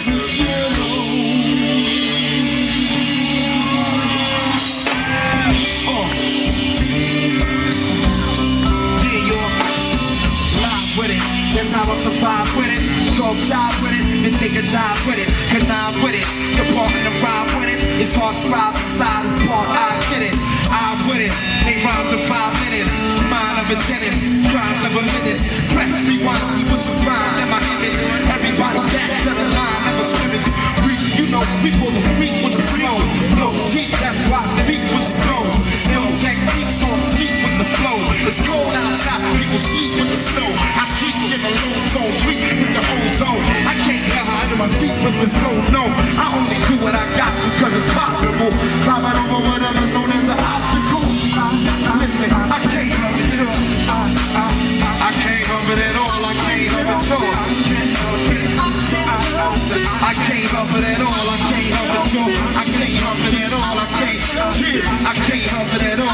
Live with it, that's how I survive with it. So jive with it and take a dive with it. Connive with it. With it. It's hard strive inside this part. I get it. I with it. Make rhymes in five minutes. Mind of a dentist. Crimes of a menace. Press rewind. See what you find pull the freak with the flow. No cheat. That's why I speak with slow. Ill techniques on sleep with the flow. It's cold outside. People sleep with the snow. I in a low tone. Tweet with the ozone. I can't ever under my feet with the snow. No, I only do what I got to cause it's possible. Climbing over whatever's known as an obstacle. Listen, I can't help it, sure. I, I, I can't help it at all. I can't help it, sure. I can't help it at all. I I can't. Help it at all.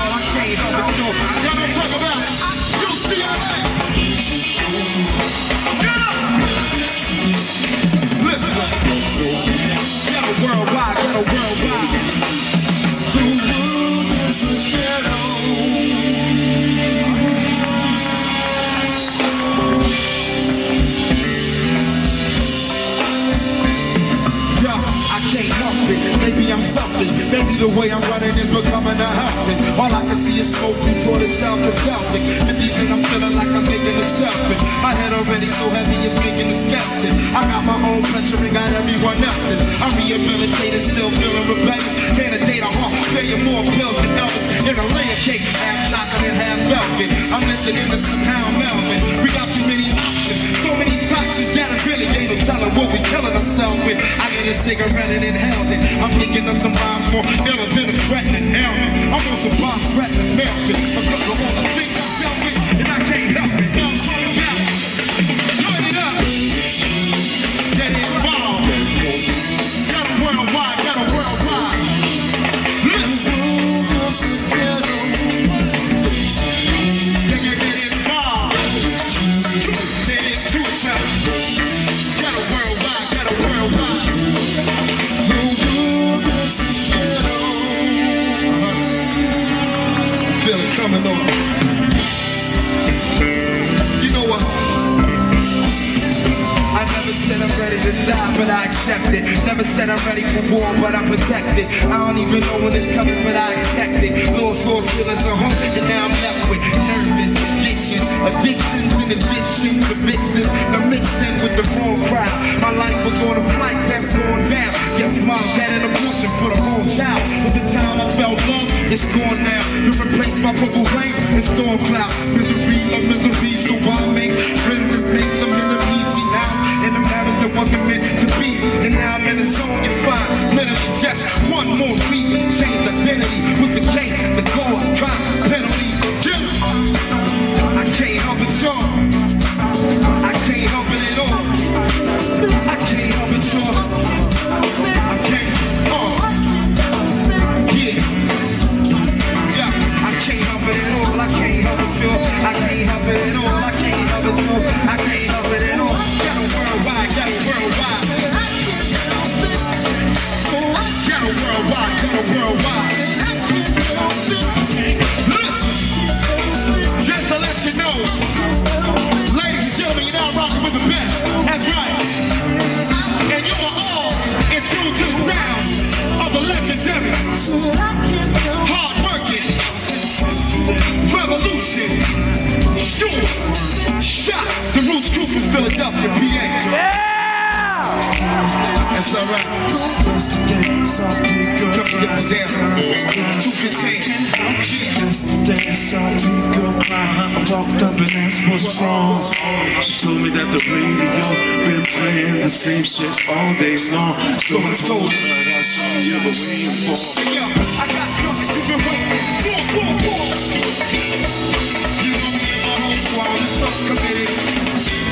Way I'm running is becoming a helfish. All I can see is smoke through tortoise shell consulting. The reason I'm feeling like I'm making it selfish. My head already so heavy it's making it skeptic. I got my own pressure and got everyone else's. I'm rehabilitated, still feeling rebellious. Candidate a heart failure, more pills than Elvis. In a layer cake, half chocolate and half velvet. I'm listening to some Hal Melvin. We got too many what we killing ourselves with. I get a cigarette and inhaled it. I'm thinking of some rhymes more iller than a threatening ailment. I'm on some bomb It. You know what? I never said I'm ready to die, but I accept it. Never said I'm ready for war, but I'm protected. I don't even know when it's coming, but I expect it. Lost source feelings of home, and now I'm left with nervous dishes, addictions in addition to vixens. The mixed in with the wrong crowd. My life was on a flight that's going down. Guess mom had an abortion for the wrong child. But the time I felt love, it's gone now. My purple rain and storm clouds. Misery, love misery, so I make friends, make some enemies. See now in a marriage that wasn't meant to be. And now I'm in a zone you find mentally just one more That's all right. Come get my damn. Two fifteen. Yesterday, saw me girl cry. I walked up and asked what's wrong. She told me that the radio been playing the same shit all day long. So I told her that's all you were waiting for. Yo, I got something you've been waiting for. You know me and my whole squad is so committed.